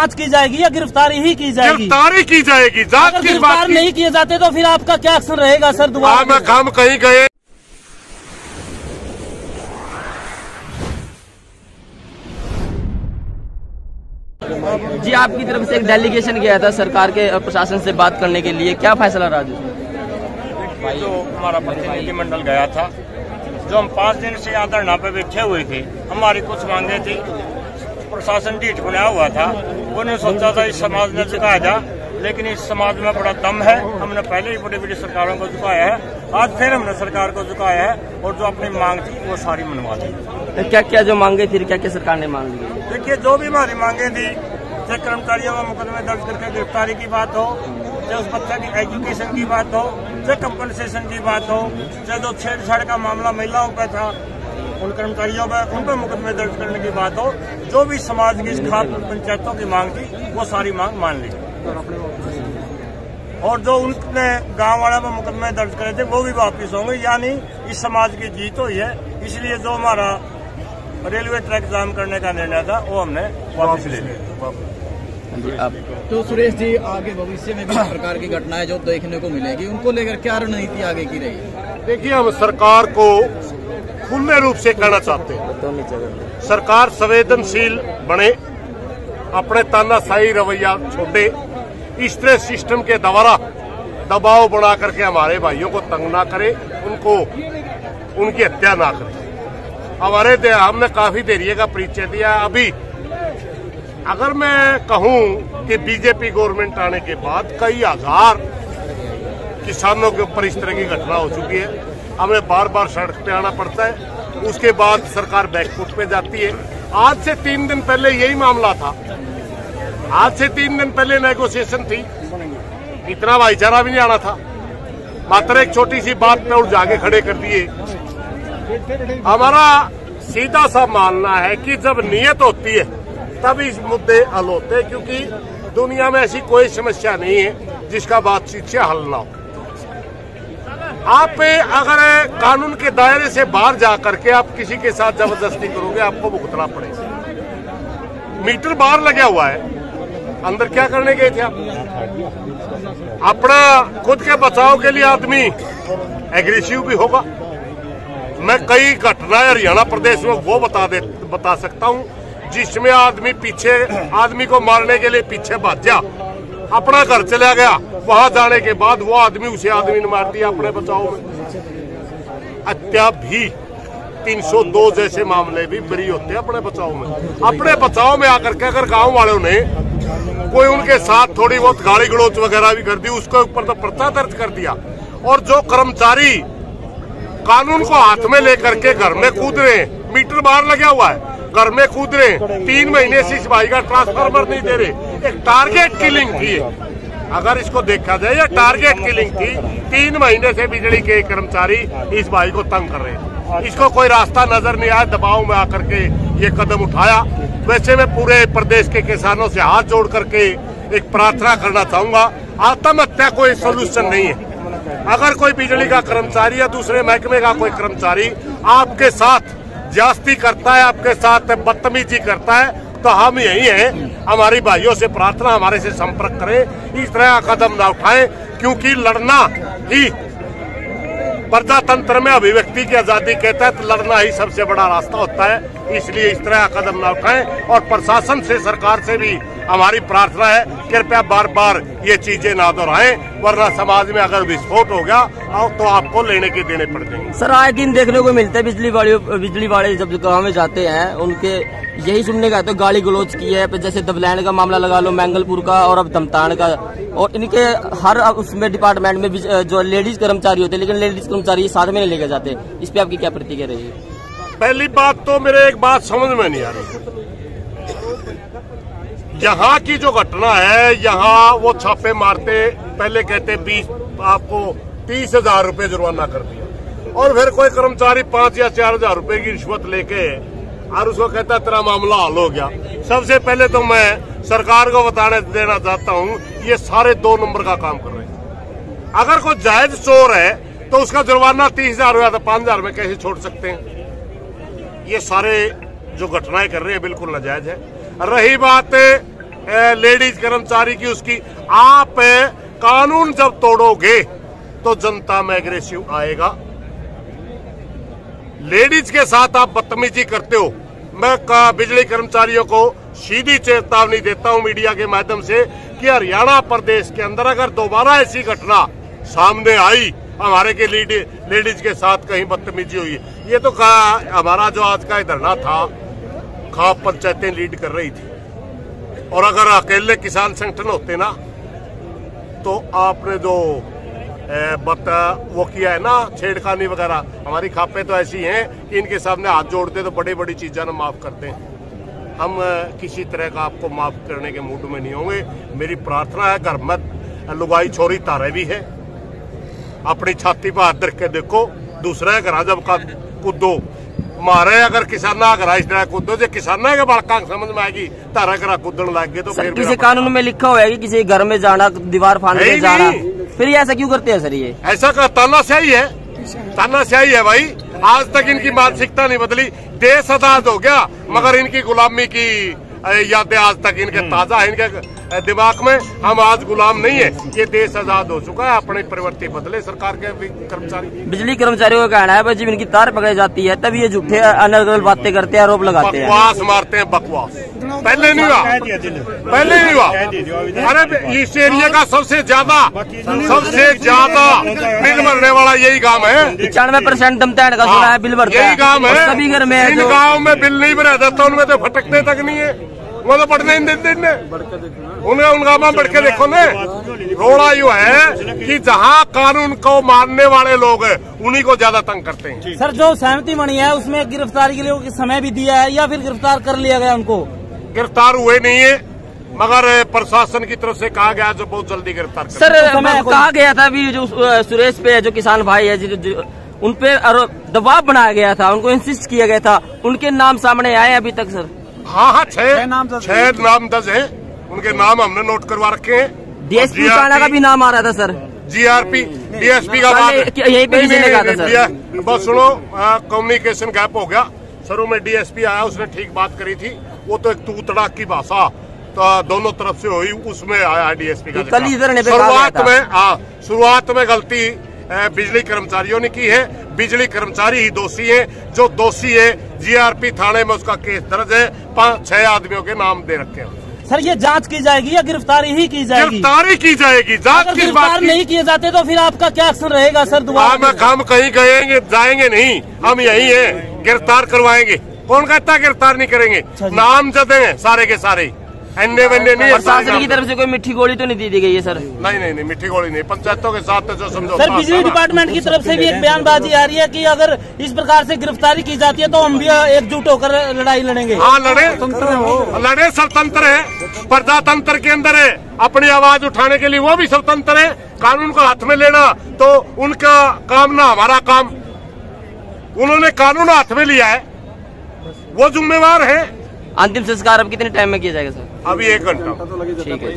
जाँच की जाएगी या गिरफ्तारी ही की जाएगी? गिरफ्तारी की जाएगी जाँच गिरफ़्तार बात नहीं किए जाते तो फिर आपका क्या एक्शन रहेगा सर हाँ दोबारा मैं हम कहीं गए। जी आपकी तरफ़ से एक डेलीगेशन गया था सरकार के प्रशासन से बात करने के लिए। क्या फैसला रहा जी जो हमारा प्रतिनिधिमंडल गया था जो हम पाँच दिन से यहाँ धरना पे बैठे हुए थे हमारी कुछ मांगे थी। प्रशासन ढीठ बनाया हुआ था। उन्होंने सोचा था इस समाज ने झुकाया जा लेकिन इस समाज में बड़ा दम है। हमने पहले ही बड़ी बड़ी सरकारों को झुकाया है। आज फिर हमने सरकार को झुकाया है और जो अपनी मांग थी वो सारी मनवा दी। तो क्या क्या जो मांगे थी क्या क्या सरकार ने मांग ली? देखिए जो भी हमारी मांगे थी चाहे कर्मचारियों का मुकदमे दर्ज करके गिरफ्तारी की बात हो चाहे उस बच्चे की एजुकेशन की बात हो चाहे कंपनसेशन की बात हो चाहे जो छेड़छाड़ का मामला महिलाओं पर था उन कर्मचारियों पर उन पर मुकदमे दर्ज करने की बात हो जो भी समाज की खास पंचायतों की मांग थी वो सारी मांग मान ली। और जो उनने गाँव वाले पर मुकदमे दर्ज करे थे वो भी वापिस होंगे यानी इस समाज की जीत हुई है। इसलिए जो हमारा रेलवे ट्रैक जाम करने का निर्णय था वो हमने वापस ले लिया। तो सुरेश जी आगे भविष्य में भी प्रकार की घटनाएँ जो देखने को मिलेगी उनको लेकर क्या रणनीति आगे की रहेगी? देखिए हम सरकार को खुले रूप से कहना चाहते हैं। सरकार संवेदनशील बने, अपने तानाशाही रवैया छोड़े, इस तरह सिस्टम के द्वारा दबाव बढ़ा करके हमारे भाइयों को तंग ना करे, उनको, उनकी हत्या ना करे। हमारे हमने काफ़ी देरिये का परिचय दिया। अभी, अगर मैं कहूँ कि बीजेपी गवर्नमेंट आने के बाद कई हज़ार किसानों के ऊपर इस तरह की घटना हो चुकी है हमें बार बार सड़क पे आना पड़ता है। उसके बाद सरकार बैकफुट पे जाती है। आज से तीन दिन पहले यही मामला था। आज से तीन दिन पहले नेगोशिएशन थी। इतना भाईचारा भी नहीं आना था। मात्र एक छोटी सी बात पे उठ जाके खड़े कर दिए। हमारा सीधा सा मानना है कि जब नियत होती है, तब इस मुद्दे हल होते क्योंकि दुनिया में ऐसी कोई समस्या नहीं है जिसका बातचीत से हल ना हो। आप अगर कानून के दायरे से बाहर जा करके आप किसी के साथ ज़बरदस्ती करोगे, आपको भुगतना पड़ेगा। मीटर बाहर लगा हुआ है। अंदर क्या करने गए थे आप? अपना खुद के बचाव के लिए आदमी एग्रेसिव भी होगा। मैं कई घटनाएँ हरियाणा प्रदेश में वो बता दे, बता सकता हूँ, जिसमें आदमी पीछे, आदमी को मारने के लिए पीछे भाजा अपना घर चला गया। वहाँ जाने के बाद वो आदमी उसे आदमी ने मार दिया, अपने बचाव में। हत्या भी 302 जैसे मामले भी बरी होते हैं अपने बचाव में। अपने बचाव में आकर के अगर गाँव वालों ने कोई उनके साथ थोड़ी बहुत गाड़ी गलोच वगैरह भी कर दी, उसके ऊपर तो पर्चा दर्ज कर दिया। और जो कर्मचारी कानून को हाथ में लेकर के घर में कूद रहे हैं, मीटर बाहर लगा हुआ है घर में कूद रहे। तीन महीने से इस भाई का ट्रांसफार्मर नहीं दे रहे। एक टारगेट किलिंग थी। अगर इसको देखा जाए, ये टारगेट किलिंग थी। तीन महीने से बिजली के कर्मचारी इस भाई को तंग कर रहे इसको कोई रास्ता नज़र नहीं आया। दबाव में आकर के ये कदम उठाया। वैसे मैं पूरे प्रदेश के किसानों से हाथ जोड़ करके एक प्रार्थना करना चाहूँगा। आत्महत्या कोई सोल्यूशन नहीं है। अगर कोई बिजली का कर्मचारी या दूसरे महकमे का कोई कर्मचारी आपके साथ जास्ती करता है, आपके साथ बदतमीजी करता है तो हम यही हैं। हमारी भाइयों से प्रार्थना, हमारे से संपर्क करें, इस तरह का कदम ना उठाएँ, क्योंकि लड़ना ही प्रजातंत्र में अभिव्यक्ति की आज़ादी के तहत लड़ना ही सबसे बड़ा रास्ता होता है। इसलिए इस तरह का कदम ना उठाएँ, और प्रशासन से, सरकार से भी हमारी प्रार्थना है कृपया बार बार ये चीज़ें ना दोहराएँ वरना समाज में अगर विस्फोट हो गया तो आपको लेने के देने पड़ जाएँगे। सर आए दिन देखने को मिलते है बिजली वाले बिजली वाले जब गाँव में जाते हैं उनके यही सुनने का तो गाली गलोच की है जैसे दबलैंड का मामला लगा लो मैंगलपुर का और अब धमतान का और इनके हर उसमें डिपार्टमेंट में जो लेडीज़ कर्मचारी होते हैं लेकिन लेडीज़ कर्मचारी साथ में नहीं लेके जाते। इस पे आपकी क्या प्रतिक्रिया रही पहली बात तो मेरे एक बात समझ में नहीं आ रही। यहाँ की जो घटना है, यहाँ वो छापे मारते, पहले कहते बीस, आपको तीस हज़ार रुपये जुर्माना कर दिया। और फिर कोई कर्मचारी पाँच या चार हज़ार रुपये की रिश्वत लेके, और उसको कहता, तेरा मामला हल हो गया। सबसे पहले तो मैं सरकार को बताने देना चाहता हूँ, ये सारे दो नंबर का काम कर रहे हैं। अगर कोई जायज़ चोर है तो उसका जुर्माना तीस हज़ार हुआ था पाँच हज़ार में कैसे छोड़ सकते हैं? ये सारे जो घटनाएँ कर रहे हैं, बिल्कुल नाजायज है। रही बात लेडीज़ कर्मचारी की उसकी। आप कानून जब तोड़ोगे तो जनता में एग्रेसिव आएगा। लेडीज़ के साथ आप बदतमीजी करते हो। मैं बिजली कर्मचारियों को सीधी चेतावनी देता हूँ मीडिया के माध्यम से कि हरियाणा प्रदेश के अंदर अगर दोबारा ऐसी घटना सामने आई, हमारे के लेडीज़ के साथ कहीं बदतमीजी हुई। ये तो कहा, हमारा जो आज का धरना था खाप पंचायतें लीड कर रही थी। और अगर अकेले किसान संगठन होते ना तो आपने जो बत, वो किया है ना, छेड़खानी वगैरह, हमारी खापें तो ऐसी हैं कि इनके सामने हाथ जोड़ते तो बड़ी बड़ी चीज़ें ना माफ़ करते हैं हम किसी तरह का आपको माफ़ करने के मूड में नहीं होंगे। मेरी प्रार्थना है, घर में लुगाई छोरी तारे भी है। अपनी छाती पर हाथ रख के देखो। दूसरा घर जब का कूदो। मारे अगर किसाना इस तरह कूदो जो किसाना के बड़का समझ में आएगी तारा घर कूदन लग गए तो सर फिर किसी कानून में लिखा हुआ है कि किसी घर में जाना दीवार फाड़ के जाना फिर ये ऐसा क्यों करते हैं सर ये ऐसा का तानाशाही है तानाशाही है भाई आज तक इनकी मानसिकता नहीं बदली देश आज़ाद हो गया मगर इनकी गुलामी की यादें आज तक इनके ताज़ा है इनके दिमाग में हम आज गुलाम नहीं है। ये देश आज़ाद हो चुका है अपने प्रवृत्ति बदले सरकार के कर्मचारी। बिजली कर्मचारियों का कहना है भाई जब इनकी तार पकड़ी जाती है तब ये झूठे अलग अलग बातें करते हैं आरोप लगाते हैं। बकवास मारते हैं बकवास। पहले नहीं हुआ। पहले नहीं हुआ। अरे इस एरिया का सबसे ज़्यादा सबसे ज़्यादा बिल भरने वाला यही काम है। पचानवे परसेंट दमतैन का सुना है बिल भरता यही है। काम है। सभी घर में है इन गाँव में बिल नहीं भरा जाता उनमें तो फटकते तक नहीं है। वो तो पढ़ने नहीं देते इनने उन्हें उन गाँव में बढ़ के देखो ने। रोड़ा यू है कि जहाँ कानून को मानने वाले लोग हैं उन्हीं को ज़्यादा तंग करते हैं। सर जो सहमति बनी है उसमें गिरफ्तारी के लिए समय भी दिया है या फिर गिरफ़्तार कर लिया गया उनको? गिरफ़्तार हुए नहीं है मगर प्रशासन की तरफ़ से कहा गया जो बहुत जल्दी गिरफ़्तार सर तो कहा गया था अभी जो सुरेश पे जो किसान भाई है जो, जो, उन पे दबाव बनाया गया था उनको इंसिस्ट किया गया था। उनके नाम सामने आए अभी तक सर। हाँ हाँ छह नाम छह नाम दस है। उनके नाम हमने नोट करवा रखे हैं। डीएसपी का भी नाम आ रहा था सर। जीआरपी डीएसपी का कल बात ये- पे नहीं, किसी ने कहा था, सर। बस सुनो कम्युनिकेशन गैप हो गया। सरू में डीएसपी आया उसने ठीक बात करी थी। वो तो एक तू तड़ाक की भाषा तो दोनों तरफ़ से हुई उसमें आया डीएसपी का कहा शुरुआत में हाँ शुरुआत में गलती बिजली कर्मचारियों ने की है बिजली कर्मचारी ही दोषी है जो दोषी है जीआरपी थाने में उसका केस दर्ज है पाँच छह आदमियों के नाम दे रखे हैं। सर ये जाँच की जाएगी या गिरफ्तारी ही की जाएगी? गिरफ्तारी की जाएगी जाँच किस बात गिरफ़्तार की नहीं किए जाते तो फिर आपका क्या एक्शन रहेगा सर दोबारा हम कहीं गएँगे जाएँगे नहीं हम यही है गिरफ़्तार करवाएँगे। कौन कहता है गिरफ़्तार नहीं करेंगे? नाम जदे हैं सारे के सारे। नहीं प्रशासन की तरफ़ से कोई मिट्टी गोली तो नहीं दी दी गई है सर? नहीं नहीं नहीं मिट्टी गोली नहीं पंचायतों के साथ तो जो समझौता सर बिजली डिपार्टमेंट की तरफ़ से भी एक बयानबाजी आ रही है कि अगर इस प्रकार से गिरफ्तारी की जाती है तो हम भी एकजुट होकर लड़ाई लड़ेंगे। हाँ लड़े। लड़े स्वतंत्र है। प्रजातंत्र के अंदर है। अपनी आवाज़ उठाने के लिए वो भी स्वतंत्र है। कानून को हाथ में लेना तो उनका काम ना हमारा काम। उन्होंने कानून हाथ में लिया है। वो जिम्मेवार है। अंतिम संस्कार अब कितने टाइम में किया जाएगा सर? अभी एक घंटा। ठीक है